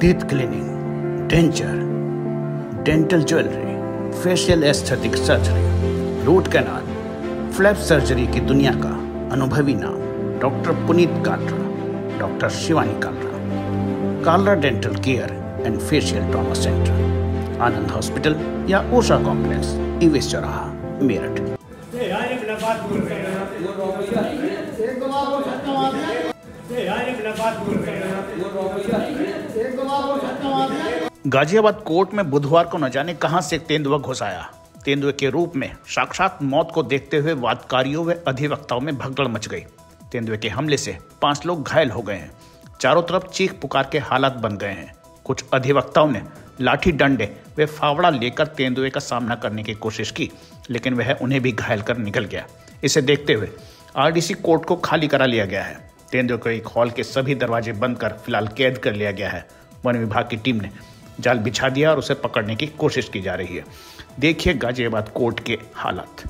teeth cleaning, denture, dental jewelry, facial aesthetic surgery root canal flap surgery की दुनिया का अनुभवी नाम doctor Puneet Kalra doctor Shivani Kalra Kalra dental care and facial trauma centre Anand hospital या ओशा complex ईवेस चौराहा Meerut Ghaziabad court में बुधवार को न जाने कहाँ से तेंदुआ घुस आया। तेंदुए के रूप में साक्षात मौत को देखते हुए वादकारियों व अधिवक्ताओं में भगदड़ मच गई। तेंदुए के हमले से पाँच लोग घायल हो गए हैं। चारों तरफ़ चीख पुकार के हालात बन गए हैं। कुछ अधिवक्ताओं ने लाठी डंडे व फावड़ा लेकर तेंदुए का सामना करने की कोशिश की, लेकिन वह उन्हें भी घायल कर निकल गया। इसे देखते हुए आरडीसी कोर्ट को खाली करा लिया गया है। तेंदुए को एक हॉल के सभी दरवाजे बंद कर फ़िलहाल कैद कर लिया गया है। वन विभाग की टीम ने जाल बिछा दिया और उसे पकड़ने की कोशिश की जा रही है। देखिए गाजियाबाद कोर्ट के हालात।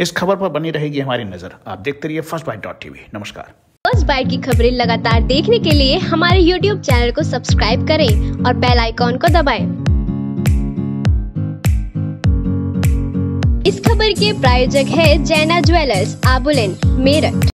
इस खबर पर बनी रहेगी हमारी नज़र। आप देखते रहिए फ़र्स्ट बाइट डॉट टीवी नमस्कार। फ़र्स्ट बाइट की खबरें लगातार देखने के लिए हमारे यूट्यूब चैनल को सब्सक्राइब करें और बेल आइकॉन को दबाएँ। इस खबर के प्रायोजक है जैना ज्वेलर्स, आबुलेन, मेरठ।